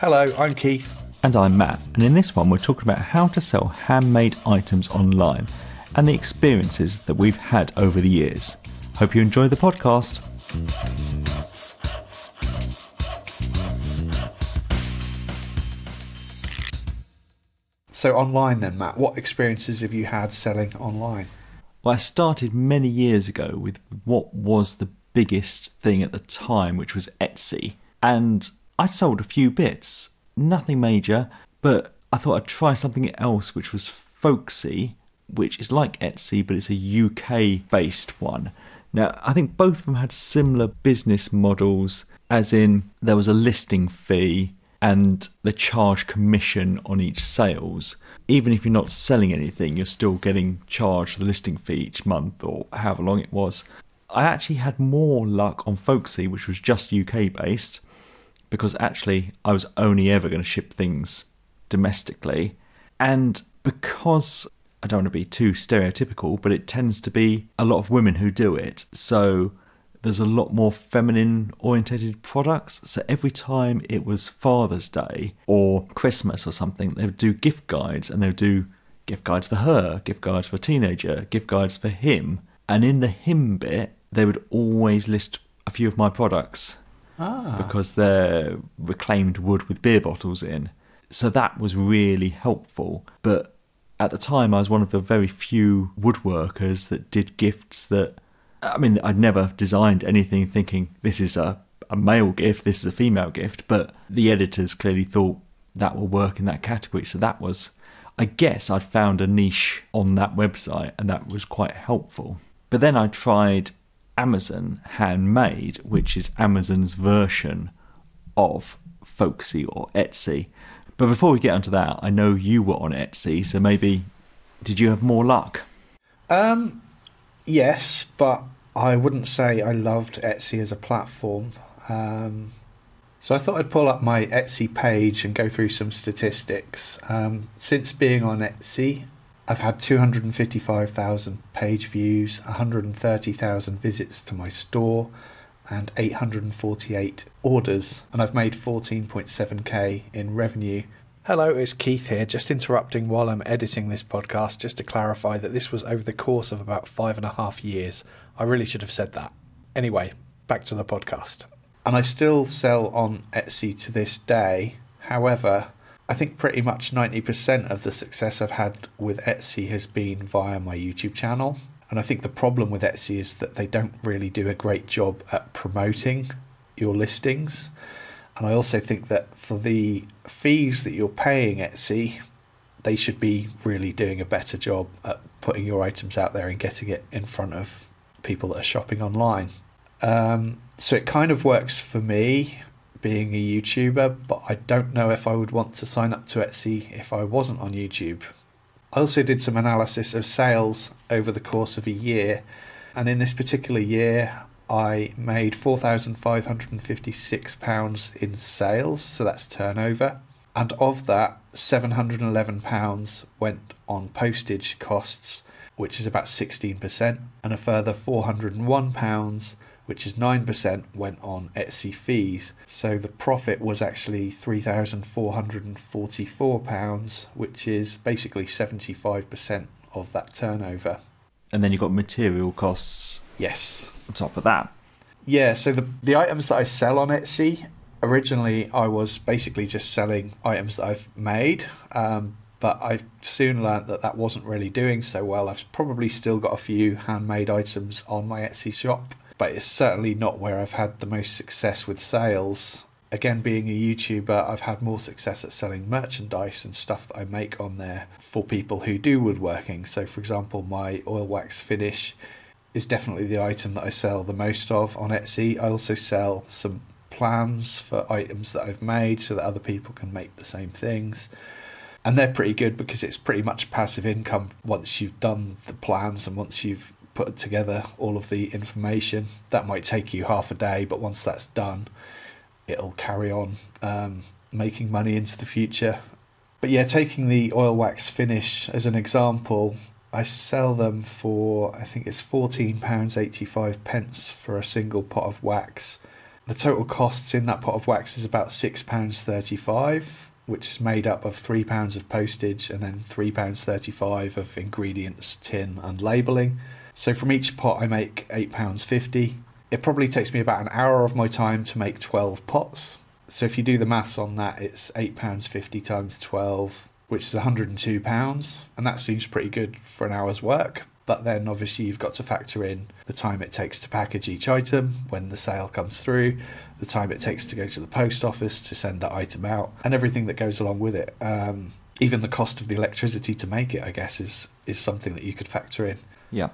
Hello, I'm Keith. And I'm Matt, and in this one, we're talking about how to sell handmade items online and the experiences that we've had over the years. Hope you enjoy the podcast. So, online then, Matt, what experiences have you had selling online? Well, I started many years ago with what was the biggest thing at the time, which was Etsy. And I sold a few bits, nothing major, but I thought I'd try something else which was Folksy, which is like Etsy, but it's a UK based one. Now, I think both of them had similar business models, as in there was a listing fee and the charge commission on each sales. Even if you're not selling anything, you're still getting charged for the listing fee each month or however long it was. I actually had more luck on Folksy, which was just UK based, because actually I was only ever going to ship things domestically. And because I don't want to be too stereotypical, but it tends to be a lot of women who do it. So there's a lot more feminine orientated products. So every time it was Father's Day or Christmas or something, they would do gift guides and they would do gift guides for her, gift guides for a teenager, gift guides for him. And in the him bit, they would always list a few of my products Ah. because they're reclaimed wood with beer bottles in. So that was really helpful. But at the time, I was one of the very few woodworkers that did gifts that. I mean, I'd never designed anything thinking this is a, a male gift, this is a female gift, but the editors clearly thought that will work in that category. So that was, I guess, I'd found a niche on that website and that was quite helpful. But then I tried Amazon Handmade, which is Amazon's version of Folksy or Etsy. But before we get onto that, I know you were on Etsy, so maybe did you have more luck? Um, yes, but I wouldn't say I loved Etsy as a platform. Um, so I thought I'd pull up my Etsy page and go through some statistics. Um, since being on Etsy, I've had 255,000 page views, 130,000 visits to my store, and 848 orders, and I've made 14.7k in revenue. Hello, it's Keith here, just interrupting while I'm editing this podcast just to clarify that this was over the course of about five and a half years. I really should have said that. Anyway, back to the podcast. And I still sell on Etsy to this day. However, I think pretty much 90% of the success I've had with Etsy has been via my YouTube channel. And I think the problem with Etsy is that they don't really do a great job at promoting your listings. And I also think that for the fees that you're paying Etsy, they should be really doing a better job at putting your items out there and getting it in front of people that are shopping online. Um, so it kind of works for me being a YouTuber, but I don't know if I would want to sign up to Etsy if I wasn't on YouTube. I also did some analysis of sales over the course of a year, and in this particular year, I made £4,556 in sales, so that's turnover. And of that, £711 went on postage costs, which is about 16%, and a further £401 which is 9%, went on Etsy fees. So the profit was actually £3,444, which is basically 75% of that turnover. And then you've got material costs Yes. on top of that. Yeah, so the, the items that I sell on Etsy, originally I was basically just selling items that I've made. Um, but I soon learnt that that wasn't really doing so well. I've probably still got a few handmade items on my Etsy shop but it's certainly not where I've had the most success with sales. Again, being a YouTuber, I've had more success at selling merchandise and stuff that I make on there for people who do woodworking. So, for example, my oil wax finish is definitely the item that I sell the most of on Etsy. I also sell some plans for items that I've made so that other people can make the same things. And they're pretty good because it's pretty much passive income once you've done the plans and once you've put together all of the information. That might take you half a day, but once that's done, it'll carry on um, making money into the future. But yeah, taking the oil wax finish as an example, I sell them for I think it's fourteen pounds eighty five pence for a single pot of wax. The total costs in that pot of wax is about £6.35, which is made up of £3 of postage and then £3.35 of ingredients, tin, and labelling. So from each pot, I make £8.50. It probably takes me about an hour of my time to make 12 pots. So if you do the maths on that, it's £8.50 times 12, which is £102. And that seems pretty good for an hour's work. But then obviously you've got to factor in the time it takes to package each item when the sale comes through, the time it takes to go to the post office to send that item out, and everything that goes along with it. Um, even the cost of the electricity to make it, I guess, is is something that you could factor in. Yeah.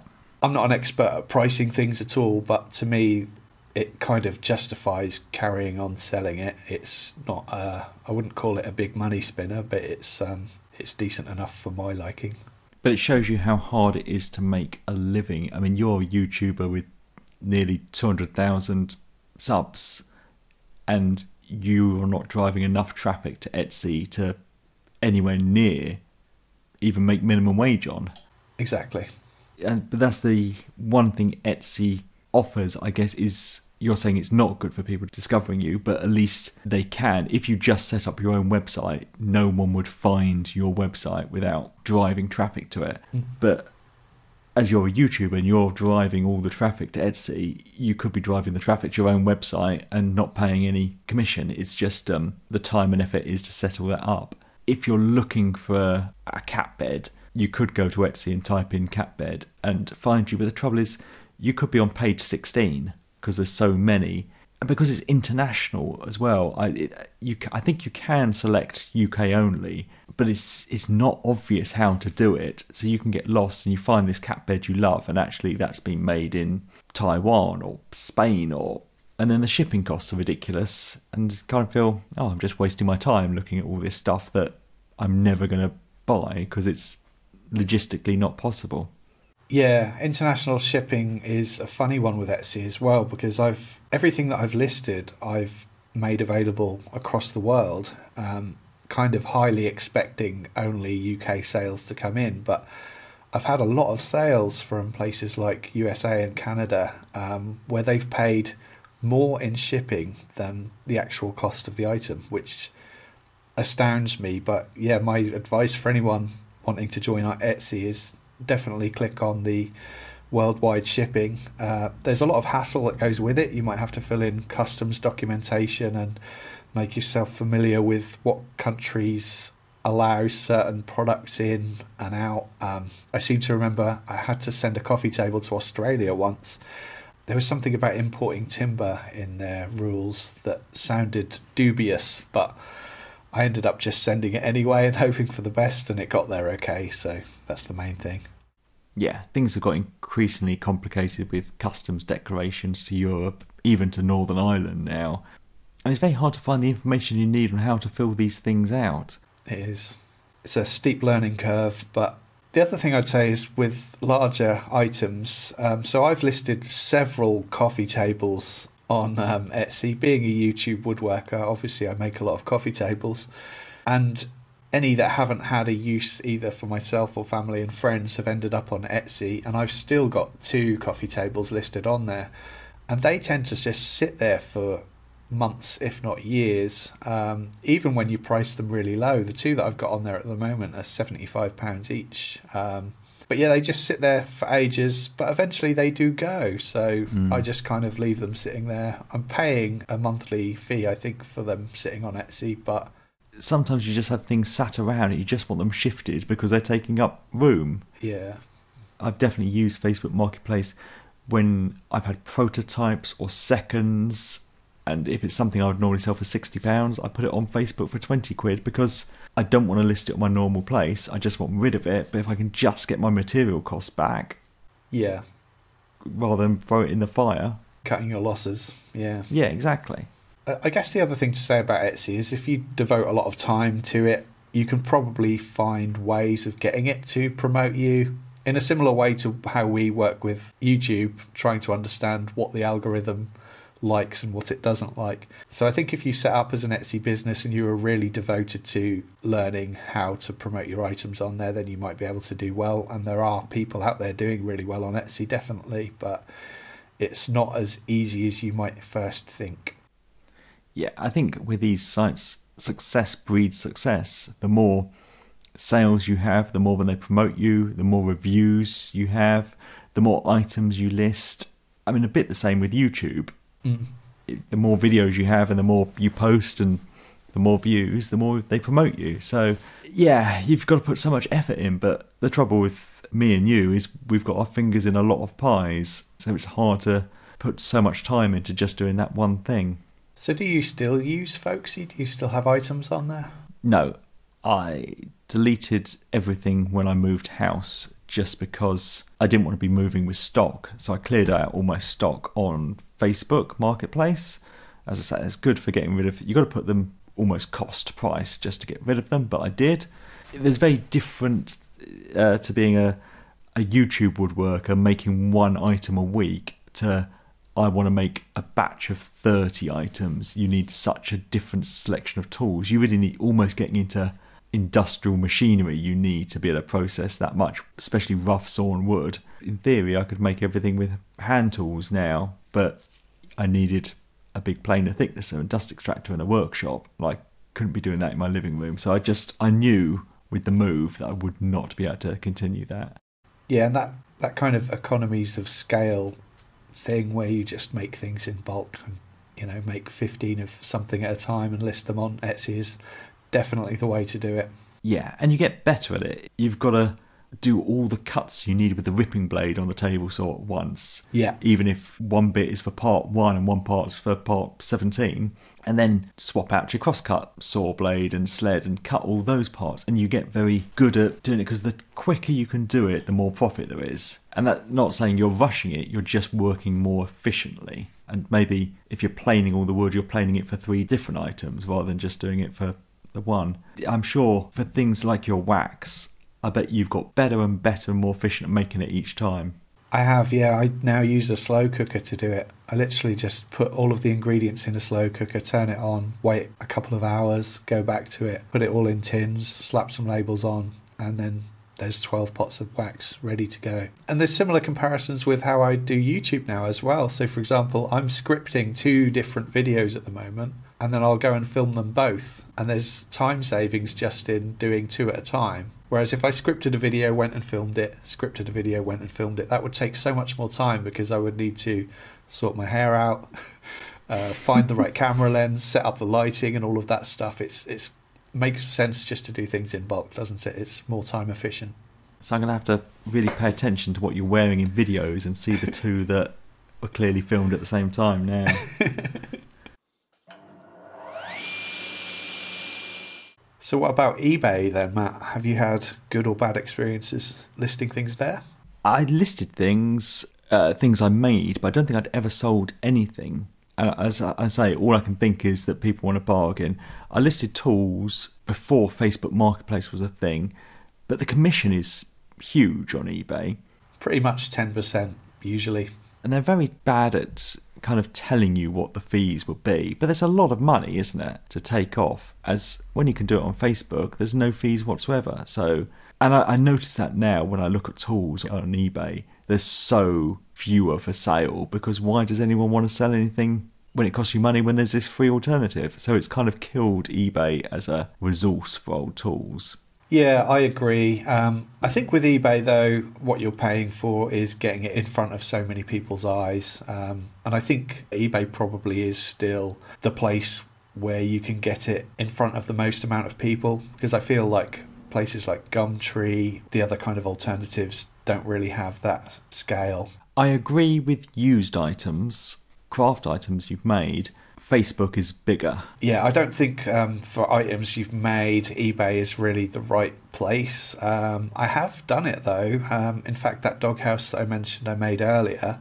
I'm not an expert at pricing things at all, but to me, it kind of justifies carrying on selling it. It's not, uh, I wouldn't call it a big money spinner, but it's um, it's decent enough for my liking. But it shows you how hard it is to make a living. I mean, you're a YouTuber with nearly 200,000 subs, and you are not driving enough traffic to Etsy to anywhere near even make minimum wage on. Exactly. And but that's the one thing Etsy offers, I guess, is you're saying it's not good for people discovering you, but at least they can. If you just set up your own website, no one would find your website without driving traffic to it. Mm. But as you're a YouTuber and you're driving all the traffic to Etsy, you could be driving the traffic to your own website and not paying any commission. It's just um, the time and effort is to set all that up. If you're looking for a cat bed, you could go to Etsy and type in cat bed and find you. But the trouble is, you could be on page 16 because there's so many. And because it's international as well, I, it, you, I think you can select UK only, but it's it's not obvious how to do it. So you can get lost and you find this cat bed you love, and actually that's been made in Taiwan or Spain or and then the shipping costs are ridiculous and kind of feel oh i'm just wasting my time looking at all this stuff that i'm never going to buy because it's logistically not possible Yeah, international shipping is a funny one with Etsy as well because I've everything that I've listed I've made available across the world, um, kind of highly expecting only UK sales to come in, but I've had a lot of sales from places like USA and Canada um, where they've paid more in shipping than the actual cost of the item, which astounds me. But yeah, my advice for anyone wanting to join our Etsy is definitely click on the worldwide shipping. Uh, there's a lot of hassle that goes with it. You might have to fill in customs documentation and make yourself familiar with what countries allow certain products in and out. Um, I seem to remember I had to send a coffee table to Australia once. There was something about importing timber in their rules that sounded dubious, but I ended up just sending it anyway and hoping for the best, and it got there okay. So that's the main thing. yeah, things have got increasingly complicated with customs declarations to Europe, even to Northern Ireland now. And it's very hard to find the information you need on how to fill these things out. It is. It's a steep learning curve, but the other thing I'd say is with larger items. Um, so I've listed several coffee tables on um, Etsy. Being a YouTube woodworker, obviously I make a lot of coffee tables, and any that haven't had a use either for myself or family and friends have ended up on Etsy, and I've still got two coffee tables listed on there, and they tend to just sit there for months, if not years. Um, even when you price them really low, the two that I've got on there at the moment are seventy-five pounds each. Um, but yeah, they just sit there for ages, but eventually they do go. So Mm. I just kind of leave them sitting there. I'm paying a monthly fee, I think, for them sitting on Etsy, but Sometimes you just have things sat around and you just want them shifted because they're taking up room. yeah, I've definitely used Facebook Marketplace when I've had prototypes or seconds. And if it's something I would normally sell for £60, I put it on Facebook for 20 quid because I don't want to list it on my normal place. I just want rid of it. But if I can just get my material costs back yeah, rather than throw it in the fire. cutting your losses. Yeah. Yeah, exactly. I I guess the other thing to say about Etsy is if you devote a lot of time to it, you can probably find ways of getting it to promote you in a similar way to how we work with YouTube, trying to understand what the algorithm likes and what it doesn't like. So I think if you set up as an Etsy business and you are really devoted to learning how to promote your items on there, then you might be able to do well. And there are people out there doing really well on Etsy, definitely, but it's not as easy as you might first think. Yeah, I think with these sites, success breeds success. The more sales you have, the more when they promote you, the more reviews you have, the more items you list. I mean, a bit the same with YouTube. Mm. The more videos you have and the more you post and the more views, the more they promote you. So, yeah, you've got to put so much effort in. But the trouble with me and you is we've got our fingers in a lot of pies. So it's hard to put so much time into just doing that one thing. So, do you still use Folksy? Do you still have items on there? No, I deleted everything when I moved house just because I didn't want to be moving with stock. So I cleared out all my stock on Facebook Marketplace. As I say, it's good for getting rid of. you've got to put them almost cost price just to get rid of them, but I did. There's very different uh, to being a a YouTube woodworker making one item a week to I want to make a batch of 30 items. You need such a different selection of tools. You really need almost getting into industrial machinery you need to be able to process that much, especially rough sawn wood. In theory, I could make everything with hand tools now, but I needed a big planer thicknesser and dust extractor in a workshop. Like, couldn't be doing that in my living room. So I just, I knew with the move that I would not be able to continue that. Yeah, and that, that kind of economies of scale thing where you just make things in bulk and, you know, make 15 of something at a time and list them on Etsy is definitely the way to do it. Yeah, and you get better at it. You've got to do all the cuts you need with the ripping blade on the table saw at once. Yeah. Even if one bit is for part one and one part's for part 17, and then swap out your crosscut saw blade and sled and cut all those parts, and you get very good at doing it because the quicker you can do it, the more profit there is. And that's not saying you're rushing it, you're just working more efficiently. And maybe if you're planing all the wood, you're planing it for three different items rather than just doing it for the one. I'm sure for things like your wax, I bet you've got better and better and more efficient at making it each time. I have, yeah. I now use a slow cooker to do it. I literally just put all of the ingredients in a slow cooker, turn it on, wait a couple of hours, go back to it, put it all in tins, slap some labels on, and then there's 12 pots of wax ready to go. And there's similar comparisons with how I do YouTube now as well. So, for example, I'm scripting two different videos at the moment, and then I'll go and film them both. And there's time savings just in doing two at a time. Whereas if I scripted a video, went and filmed it, scripted a video, went and filmed it, that would take so much more time because I would need to sort my hair out, uh, find the right camera lens, set up the lighting, and all of that stuff. It's it's makes sense just to do things in bulk, doesn't it? It's more time efficient. So I'm going to have to really pay attention to what you're wearing in videos and see the two that were clearly filmed at the same time now. So, what about eBay then, Matt? Have you had good or bad experiences listing things there? I listed things, uh, things I made, but I don't think I'd ever sold anything. And as I say, all I can think is that people want a bargain. I listed tools before Facebook Marketplace was a thing, but the commission is huge on eBay. Pretty much 10% usually. And they're very bad at kind of telling you what the fees will be. But there's a lot of money, isn't it, to take off? As when you can do it on Facebook, there's no fees whatsoever. So, and I, I notice that now when I look at tools on eBay, there's so fewer for sale because why does anyone want to sell anything when it costs you money when there's this free alternative? So it's kind of killed eBay as a resource for old tools. Yeah, I agree. Um, I think with eBay, though, what you're paying for is getting it in front of so many people's eyes. Um, and I think eBay probably is still the place where you can get it in front of the most amount of people because I feel like places like Gumtree, the other kind of alternatives, don't really have that scale. I agree with used items, craft items you've made. Facebook is bigger. Yeah, I don't think um, for items you've made, eBay is really the right place. Um, I have done it though. Um, in fact, that doghouse that I mentioned I made earlier,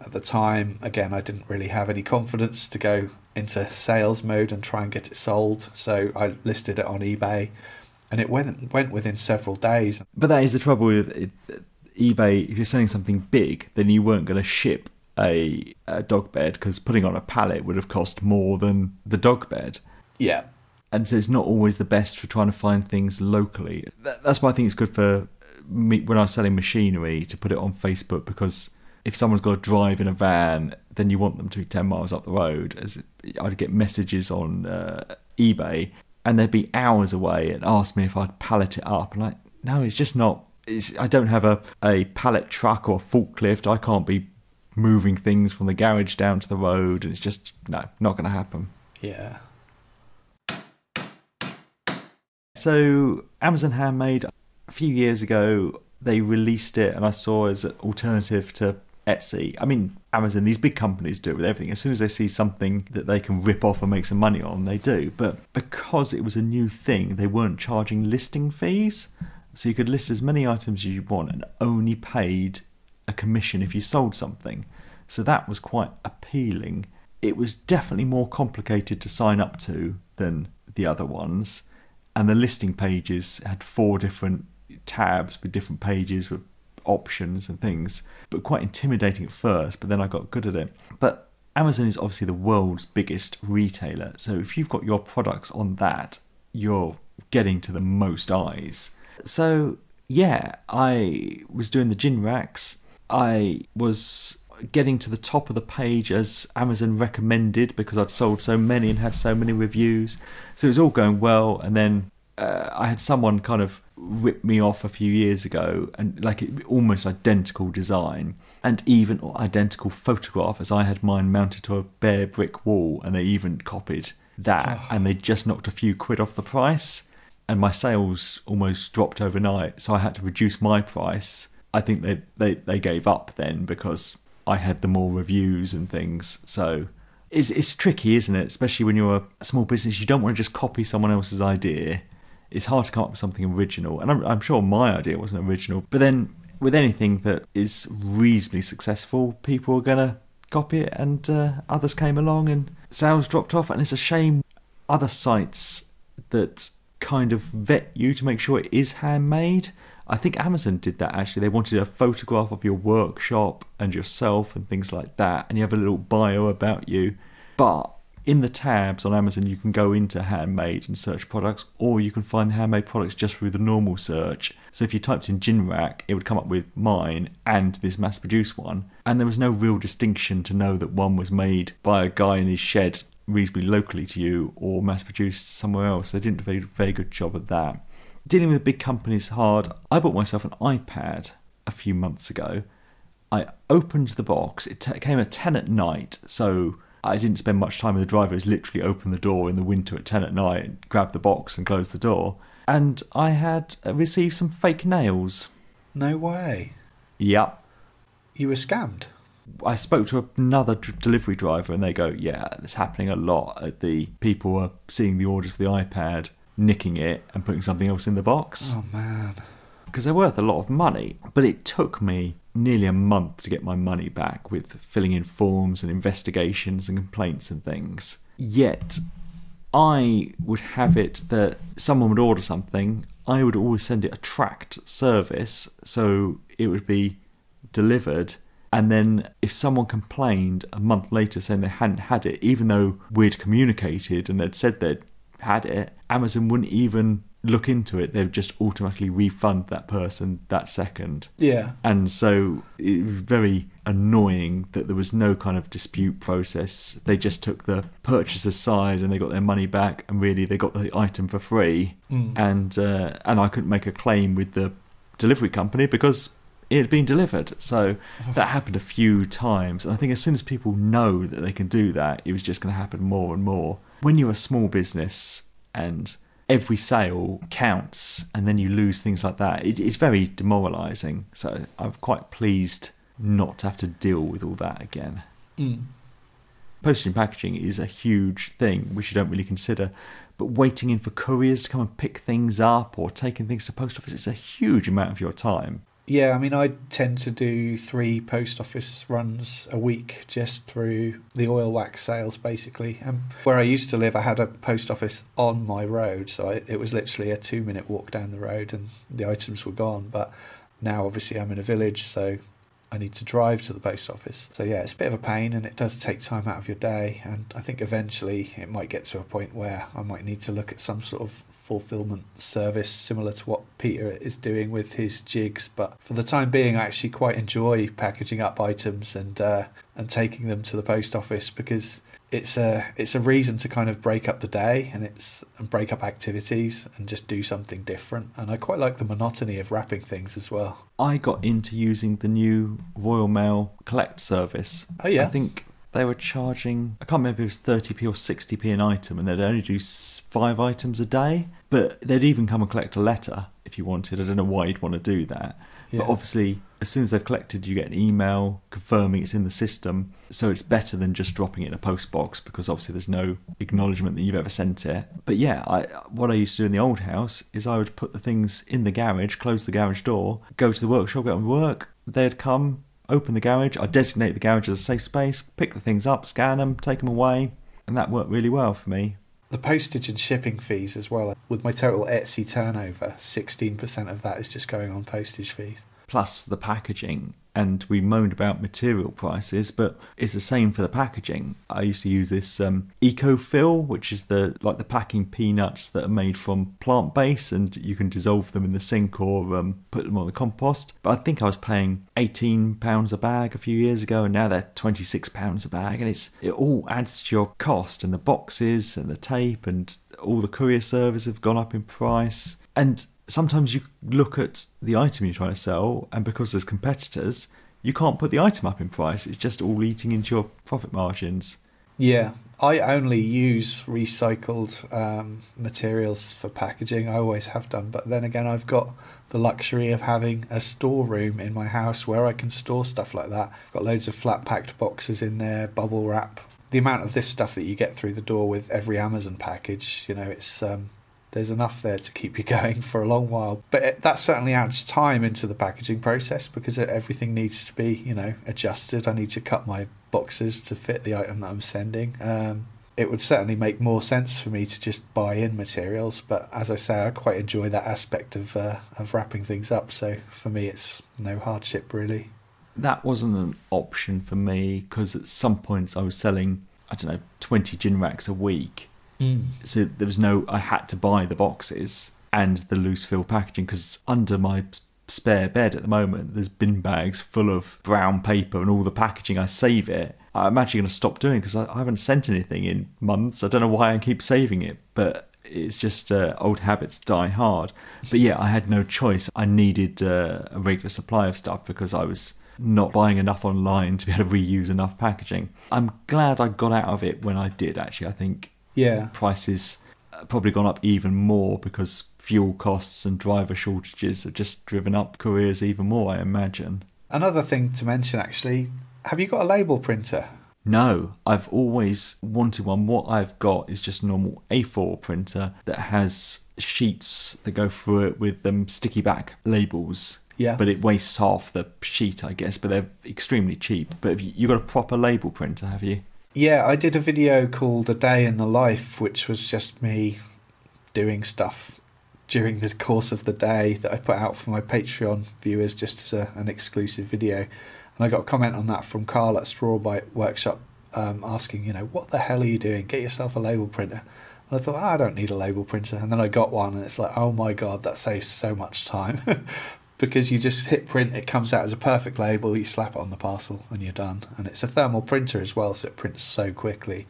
at the time, again, I didn't really have any confidence to go into sales mode and try and get it sold. So I listed it on eBay, and it went went within several days. But that is the trouble with it, eBay. If you're selling something big, then you weren't going to ship a, a dog bed because putting on a pallet would have cost more than the dog bed. Yeah. And so it's not always the best for trying to find things locally. That's why I think it's good for me when I'm selling machinery to put it on Facebook because if someone's got to drive in a van then you want them to be 10 miles up the road. As I'd get messages on uh, eBay and they'd be hours away and ask me if I'd pallet it up. And like, no, it's just not. It's, I don't have a, a pallet truck or a forklift. I can't be moving things from the garage down to the road. And it's just, no, not going to happen. Yeah. So, Amazon Handmade, a few years ago, they released it, and I saw as an alternative to Etsy. I mean, Amazon, these big companies do it with everything. As soon as they see something that they can rip off and make some money on, they do. But because it was a new thing, they weren't charging listing fees. So you could list as many items as you want and only paid a commission if you sold something. So that was quite appealing. It was definitely more complicated to sign up to than the other ones. And the listing pages had four different tabs with different pages with options and things, but quite intimidating at first. But then I got good at it. But Amazon is obviously the world's biggest retailer. So if you've got your products on that, you're getting to the most eyes. So yeah, I was doing the gin racks. I was getting to the top of the page as Amazon recommended because I'd sold so many and had so many reviews. So it was all going well. And then uh, I had someone kind of ripped me off a few years ago and like it, almost identical design and even identical photograph as I had mine mounted to a bare brick wall and they even copied that oh. and they just knocked a few quid off the price and my sales almost dropped overnight so I had to reduce my price I think they, they, they gave up then because I had the more reviews and things so it's, it's tricky isn't it especially when you're a small business you don't want to just copy someone else's idea it's hard to come up with something original. And I'm, I'm sure my idea wasn't original. But then with anything that is reasonably successful, people are going to copy it, and uh, others came along and sales dropped off. And it's a shame other sites that kind of vet you to make sure it is handmade. I think Amazon did that actually. They wanted a photograph of your workshop and yourself and things like that, and you have a little bio about you. But in the tabs on Amazon, you can go into handmade and search products, or you can find handmade products just through the normal search. So if you typed in gin rack, it would come up with mine and this mass produced one. And there was no real distinction to know that one was made by a guy in his shed reasonably locally to you or mass produced somewhere else. They didn't do a very, very good job at that. Dealing with big companies hard. I bought myself an iPad a few months ago. I opened the box. It t- came at 10 at night, so I didn't spend much time with the driver. It's literally opened the door in the winter at 10 at night, grabbed the box and closed the door. And I had uh, received some fake nails. No way. Yep. You were scammed? I spoke to another delivery driver and they go, yeah, it's happening a lot. Uh, the people are seeing the order for the iPad, nicking it and putting something else in the box. Oh, man. Because they're worth a lot of money. But it took me nearly a month to get my money back with filling in forms and investigations and complaints and things. Yet, I would have it that someone would order something, I would always send it a tracked service, so it would be delivered. And then, if someone complained a month later saying they hadn't had it, even though we'd communicated and they'd said they'd had it, Amazon wouldn't even look into it, they would just automatically refund that person that second. Yeah. And so it was very annoying that there was no kind of dispute process. They just took the purchaser's side and they got their money back, and really they got the item for free. Mm. And uh, and I couldn't make a claim with the delivery company because it had been delivered. So that happened a few times. And I think as soon as people know that they can do that, it was just going to happen more and more. When you're a small business and every sale counts and then you lose things like that. It, it's very demoralising. So I'm quite pleased not to have to deal with all that again. Mm. Postage and packaging is a huge thing which you don't really consider. But waiting in for couriers to come and pick things up or taking things to post office is a huge amount of your time. Yeah, I mean, I tend to do three post office runs a week just through the oil wax sales, basically. Um, where I used to live, I had a post office on my road, so I, it was literally a two minute walk down the road and the items were gone. But now, obviously, I'm in a village, so I need to drive to the post office. So yeah, it's a bit of a pain and it does take time out of your day. And I think eventually it might get to a point where I might need to look at some sort of fulfillment service similar to what Peter is doing with his jigs. But for the time being, I actually quite enjoy packaging up items and uh, and taking them to the post office because it's a it's a reason to kind of break up the day and it's and break up activities and just do something different. And I quite like the monotony of wrapping things as well. I got into using the new Royal Mail Collect service. Oh yeah, I think they were charging I can't remember if it was 30p or 60p an item and they'd only do five items a day but they'd even come and collect a letter if you wanted I don't know why you'd want to do that Yeah. but obviously as soon as they've collected you get an email confirming it's in the system so it's better than just dropping it in a post box because obviously there's no acknowledgement that you've ever sent it but yeah I what I used to do in the old house is I would put the things in the garage close the garage door go to the workshop get on work they'd come open the garage. I designate the garage as a safe space, pick the things up, scan them, take them away, and that worked really well for me. The postage and shipping fees as well. With my total Etsy turnover, sixteen percent of that is just going on postage fees. Plus the packaging, and we moaned about material prices, but it's the same for the packaging. I used to use this um, EcoFill, which is the like the packing peanuts that are made from plant base, and you can dissolve them in the sink or um, put them on the compost. But I think I was paying eighteen pounds a bag a few years ago, and now they're twenty six pounds a bag, and it's it all adds to your cost, and the boxes and the tape and all the courier service have gone up in price, and sometimes you look at the item you're trying to sell, and because there's competitors, you can't put the item up in price. It's just all eating into your profit margins. Yeah, I only use recycled um, materials for packaging. I always have done, but then again, I've got the luxury of having a storeroom in my house where I can store stuff like that. I've got loads of flat packed boxes in there, bubble wrap. The amount of this stuff that you get through the door with every Amazon package, you know, it's um, there's enough there to keep you going for a long while. But it, that certainly adds time into the packaging process because everything needs to be, you know, adjusted. I need to cut my boxes to fit the item that I'm sending. Um, it would certainly make more sense for me to just buy in materials, but as I say, I quite enjoy that aspect of uh, of wrapping things up. So for me, it's no hardship really. That wasn't an option for me because at some points I was selling, I don't know, 20 gin racks a week. So there was no, I had to buy the boxes and the loose fill packaging because under my spare bed at the moment, there's bin bags full of brown paper and all the packaging. I save it. I'm actually going to stop doing because I, I haven't sent anything in months. I don't know why I keep saving it, but it's just uh, old habits die hard. But yeah, I had no choice. I needed uh, a regular supply of stuff because I was not buying enough online to be able to reuse enough packaging. I'm glad I got out of it when I did, actually. I think Yeah, prices uh, probably gone up even more because fuel costs and driver shortages have just driven up careers even more, I imagine. another thing to mention actually. Have you got a label printer? No, I've always wanted one. What I've got is just a normal A4 printer that has sheets that go through it with them sticky back labels. Yeah. But it wastes half the sheet, I guess. But they're extremely cheap. But have you, you got a proper label printer, have you? Yeah, I did a video called A Day in the Life, which was just me doing stuff during the course of the day that I put out for my Patreon viewers just as a, an exclusive video. And I got a comment on that from Carl at Strawbite Workshop um, asking, you know, what the hell are you doing? Get yourself a label printer. And I thought, "Ah, I don't need a label printer. And then I got one, and it's like, oh my God, that saves so much time. because you just hit print, it comes out as a perfect label, you slap it on the parcel, and you're done. And it's a thermal printer as well, so it prints so quickly.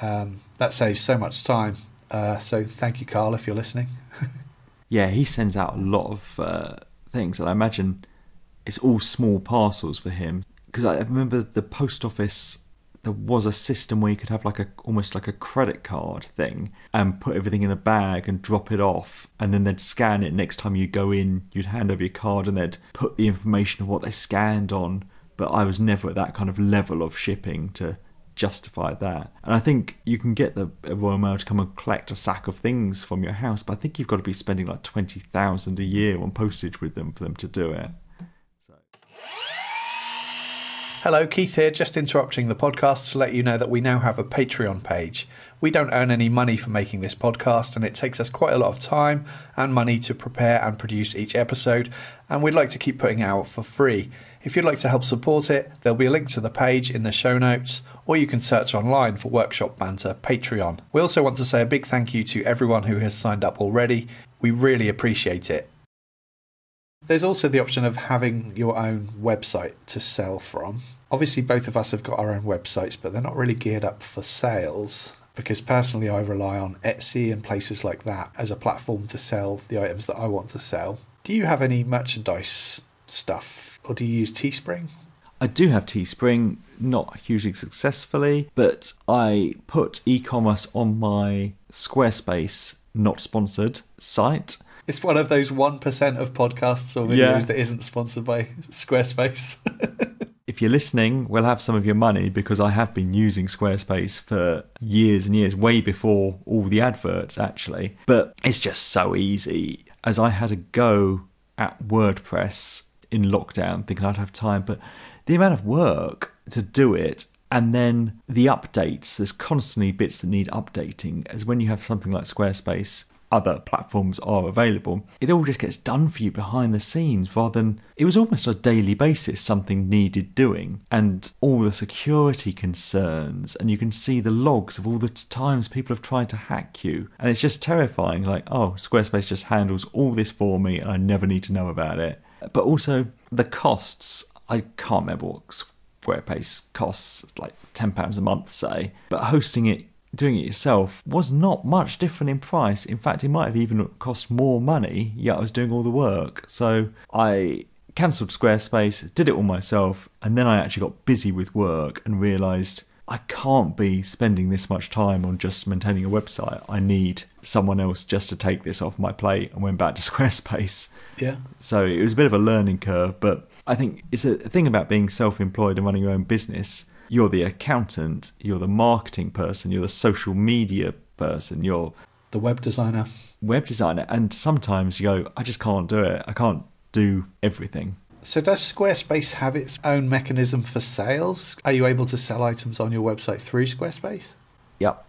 Um, that saves so much time. Uh, so thank you, Carl, if you're listening. Yeah, he sends out a lot of uh, things, and I imagine it's all small parcels for him. Because I remember the post office, there was a system where you could have like a almost like a credit card thing, and put everything in a bag and drop it off, and then they'd scan it. Next time you go in, you'd hand over your card, and they'd put the information of what they scanned on. But I was never at that kind of level of shipping to justify that. And I think you can get the Royal Mail to come and collect a sack of things from your house, but I think you've got to be spending like twenty thousand a year on postage with them for them to do it. Hello, Keith here, just interrupting the podcast to let you know that we now have a Patreon page. We don't earn any money for making this podcast, and it takes us quite a lot of time and money to prepare and produce each episode, and we'd like to keep putting out for free. If you'd like to help support it, there'll be a link to the page in the show notes, or you can search online for Workshop Banter Patreon. We also want to say a big thank you to everyone who has signed up already. We really appreciate it. There's also the option of having your own website to sell from. Obviously, both of us have got our own websites, but they're not really geared up for sales because personally, I rely on Etsy and places like that as a platform to sell the items that I want to sell. Do you have any merchandise stuff, or do you use Teespring? I do have Teespring, not hugely successfully, but I put e commerce on my Squarespace, not sponsored, site. It's one of those 1% of podcasts or videos Yeah. that isn't sponsored by Squarespace. If you're listening, we'll have some of your money because I have been using Squarespace for years and years, way before all the adverts actually. But it's just so easy. As I had a go at WordPress in lockdown, thinking I'd have time, but the amount of work to do it and then the updates, there's constantly bits that need updating, as when you have something like Squarespace. Other platforms are available. It all just gets done for you behind the scenes rather than it was almost a daily basis something needed doing. And all the security concerns, and you can see the logs of all the times people have tried to hack you. And it's just terrifying like, oh, Squarespace just handles all this for me and I never need to know about it. But also the costs, I can't remember what Squarespace costs, like £10 a month, say. But hosting it doing it yourself was not much different in price. In fact, it might have even cost more money, yet I was doing all the work. So I cancelled Squarespace, did it all myself, and then I actually got busy with work and realised I can't be spending this much time on just maintaining a website. I need someone else just to take this off my plate and went back to Squarespace. yeah. So it was a bit of a learning curve, but I think it's a thing about being self employed and running your own business. You're the accountant, you're the marketing person, you're the social media person, you're The web designer. web designer, and sometimes you go, I just can't do it. I can't do everything. So, does Squarespace have its own mechanism for sales? Are you able to sell items on your website through Squarespace? Yep.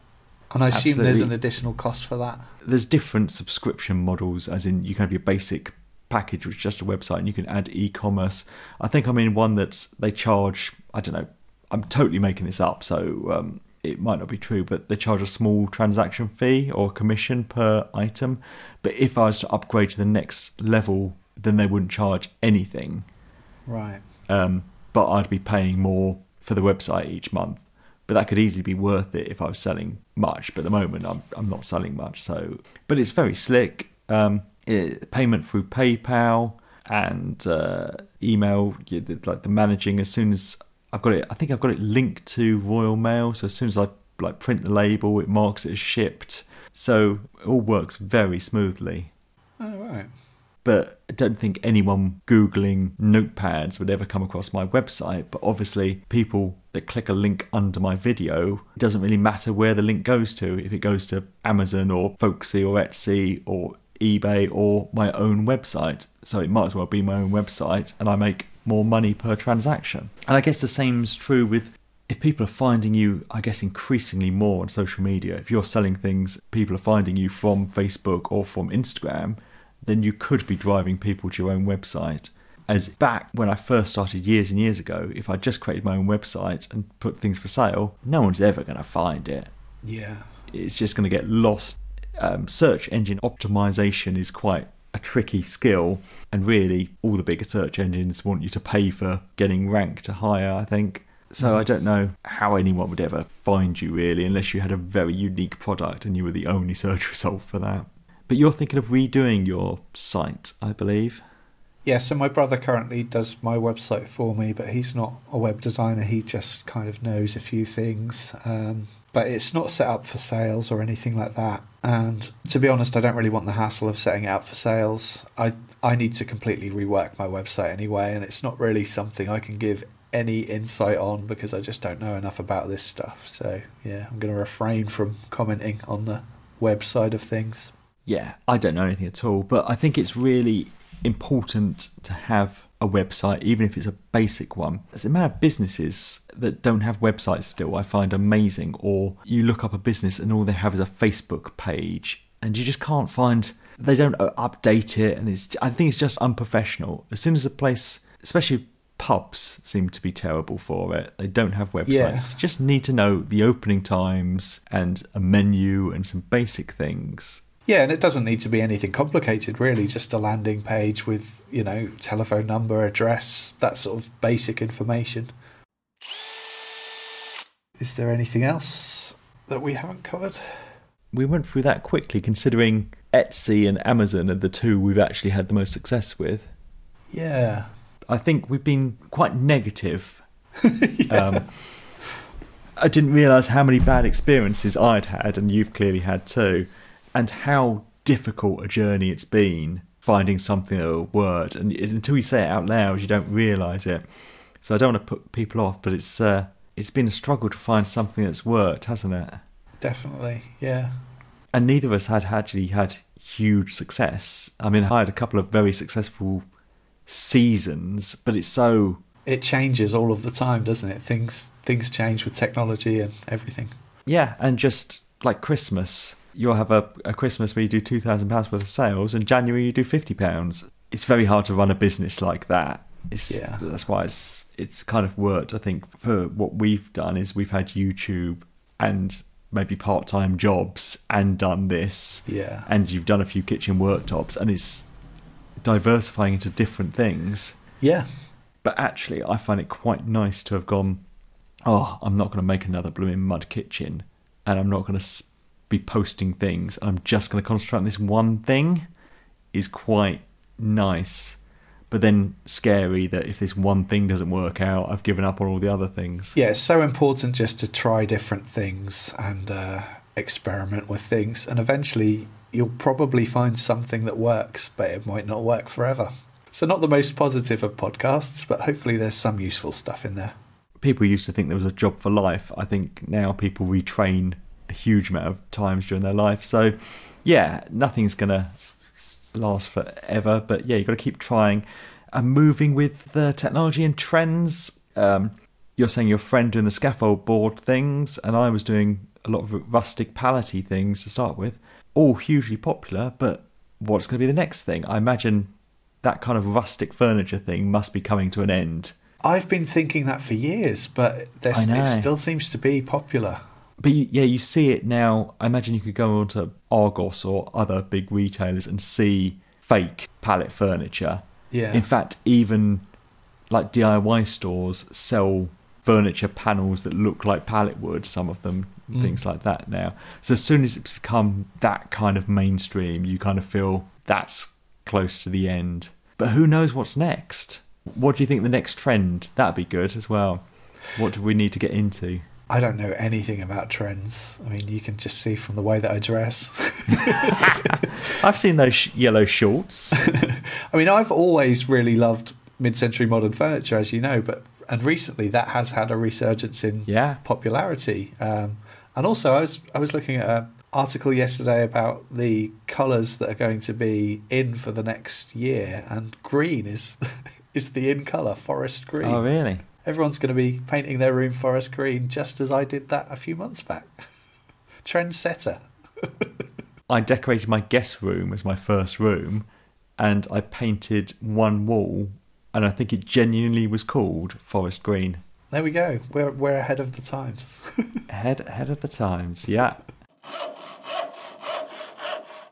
And I assume there's an additional cost for that. There's different subscription models, as in you can have your basic package, which is just a website, and you can add e-commerce. I think I'm in one that's they charge. I don't know. I'm totally making this up, so um, it might not be true, but they charge a small transaction fee or commission per item. But if I was to upgrade to the next level, then they wouldn't charge anything. Right. um, but I'd be paying more for the website each month. But that could easily be worth it if I was selling much. But at the moment, I'm I'm not selling much. So, but it's very slick. Um, it, payment through PayPal and uh, email, like the managing. As soon as I've got it, I think I've got it linked to Royal Mail. So as soon as I like print the label, it marks it as shipped. So it all works very smoothly All right. but I don't think anyone Googling notepads would ever come across my website. But obviously, people that click a link under my video, it doesn't really matter where the link goes to, if it goes to Amazon or Folksy or Etsy or eBay or my own website. So it might as well be my own website, and I make more money per transaction. And I guess the same is true with if people are finding you, I guess, increasingly more on social media, if you're selling things, people are finding you from Facebook or from Instagram, then you could be driving people to your own website. As back when I first started years and years ago, if I just created my own website and put things for sale, no one's ever going to find it. Yeah. It's just going to get lost. Um, search engine optimization is quite a tricky skill, and really, all the bigger search engines want you to pay for getting ranked to higher, I think. So I don't know how anyone would ever find you really, unless you had a very unique product and you were the only search result for that. But you're thinking of redoing your site, I believe. Yeah, so my brother currently does my website for me, but he's not a web designer. He just kind of knows a few things. Um, but it's not set up for sales or anything like that. And to be honest, I don't really want the hassle of setting it up for sales. I I need to completely rework my website anyway, and it's not really something I can give any insight on because I just don't know enough about this stuff. So yeah, I'm going to refrain from commenting on the web side of things. Yeah, I don't know anything at all, but I think it's really important to have a website, even if it's a basic one. There's the amount of businesses that don't have websites still, I find amazing. Or you look up a business and all they have is a Facebook page, and you just can't find, they don't update it, and it's, I think it's just unprofessional. As soon as a place, especially pubs seem to be terrible for it. They don't have websites. Yeah. You just need to know the opening times and a menu and some basic things. Yeah, and it doesn't need to be anything complicated, really. Just a landing page with, you know, telephone number, address, that sort of basic information. Is there anything else that we haven't covered? We went through that quickly considering Etsy and Amazon are the two we've actually had the most success with. Yeah. I think we've been quite negative. um, I didn't realise how many bad experiences I'd had, and you've clearly had too, and how difficult a journey it's been finding something that will work. And until you say it out loud, you don't realise it. So I don't want to put people off, but it's uh, it's been a struggle to find something that's worked, hasn't it? Definitely, yeah. And neither of us had actually had huge success. I mean, I had a couple of very successful seasons, but it's so It changes all of the time, doesn't it? Things things change with technology and everything. Yeah, and just like Christmas, you'll have a, a Christmas where you do two thousand pounds worth of sales, and January you do fifty pounds. It's very hard to run a business like that. It's, Yeah. that's why it's it's kind of worked. I think for what we've done is we've had YouTube and maybe part time jobs and done this, Yeah. and you've done a few kitchen worktops, and it's diversifying into different things. Yeah. But actually, I find it quite nice to have gone, oh, I'm not going to make another blooming mud kitchen and I'm not going to be posting things. and I'm just going to concentrate on this one thing is quite nice. But then scary that if this one thing doesn't work out, I've given up on all the other things. Yeah, it's so important just to try different things and uh, experiment with things, and eventually you'll probably find something that works, but it might not work forever. So, not the most positive of podcasts, but hopefully there's some useful stuff in there. People used to think there was a job for life. I think now people retrain a huge amount of times during their life. So, yeah, nothing's going to last forever. But yeah, you've got to keep trying and moving with the technology and trends. Um, you're saying your friend doing the scaffold board things, and I was doing a lot of rustic pallety things to start with. All hugely popular, but what's going to be the next thing? I imagine that kind of rustic furniture thing must be coming to an end. I've been thinking that for years, but there's, I know. it still seems to be popular. But you, yeah, you see it now. I imagine you could go onto Argos or other big retailers and see fake pallet furniture. Yeah. In fact, even like DIY stores sell furniture panels that look like pallet wood, some of them, Mm. things like that now. So as soon as it's become that kind of mainstream, you kind of feel that's close to the end. But who knows what's next? What do you think the next trend? That'd be good as well. What do we need to get into? I don't know anything about trends. I mean, you can just see from the way that I dress. I've seen those sh- yellow shorts. I mean, I've always really loved mid-century modern furniture, as you know, but and recently that has had a resurgence in Yeah. popularity. Um, and also, I was I was looking at an article yesterday about the colours that are going to be in for the next year, and green is is the in colour, forest green. Oh, really? Everyone's going to be painting their room forest green, just as I did that a few months back. Trendsetter. I decorated my guest room as my first room, and I painted one wall, and I think it genuinely was called Forest Green. There we go. We're we're ahead of the times. Ahead, ahead of the times, yeah.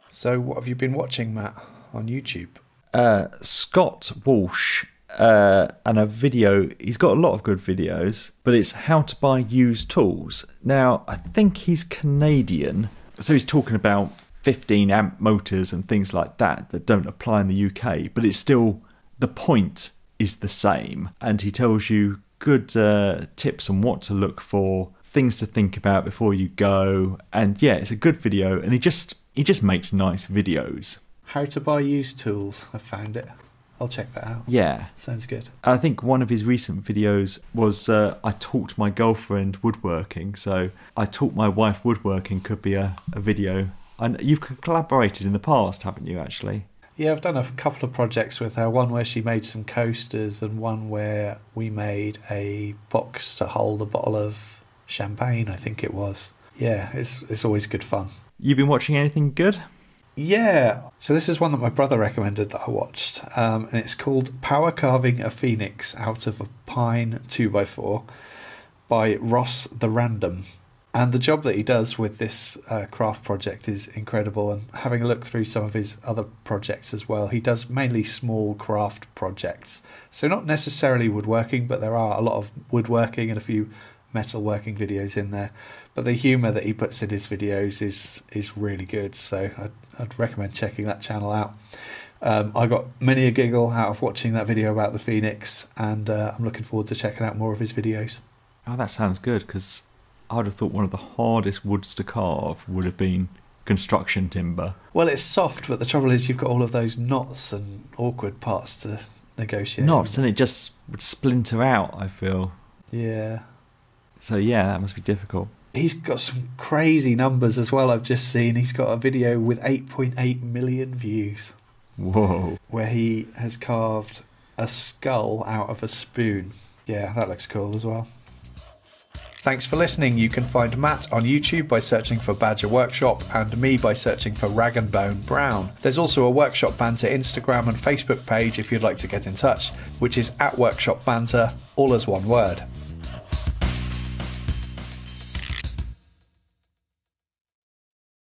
so, what have you been watching, Matt, on YouTube? Uh, Scott Walsh, uh, and a video. He's got a lot of good videos, but it's how to buy used tools. Now, I think he's Canadian, so he's talking about 15 amp motors and things like that that don't apply in the UK, but it's still the point is the same, and he tells you good uh, tips on what to look for, things to think about before you go, and yeah, it's a good video, and he just he just makes nice videos. How to buy used tools. I found it. I'll check that out. Yeah, Sounds good. I think one of his recent videos was uh, I taught my girlfriend woodworking. So I taught my wife woodworking could be a, a video. And you've collaborated in the past, haven't you? Actually, Yeah, I've done a couple of projects with her. One where she made some coasters, and one where we made a box to hold a bottle of champagne. I think it was. Yeah, it's it's always good fun. you've been watching anything good? Yeah. So this is one that my brother recommended that I watched, um, and it's called "Power Carving a Phoenix Out of a Pine 2x4" by Ross the Random. And the job that he does with this uh, craft project is incredible. And having a look through some of his other projects as well, he does mainly small craft projects. So not necessarily woodworking, but there are a lot of woodworking and a few metalworking videos in there. But the humour that he puts in his videos is is really good. So I'd, I'd recommend checking that channel out. Um, I got many a giggle out of watching that video about the Phoenix, and uh, I'm looking forward to checking out more of his videos. Oh, that sounds good because I would have thought one of the hardest woods to carve would have been construction timber. Well, it's soft, but the trouble is you've got all of those knots and awkward parts to negotiate. Knots, and it just would splinter out, I feel. Yeah. So, yeah, that must be difficult. He's got some crazy numbers as well, I've just seen. He's got a video with 8.8 million views. Whoa. Where he has carved a skull out of a spoon. Yeah, that looks cool as well. Thanks for listening. You can find Matt on YouTube by searching for Badger Workshop and me by searching for Rag and Bone Brown. There's also a Workshop Banter Instagram and Facebook page if you'd like to get in touch, which is at Workshop Banter, all as one word.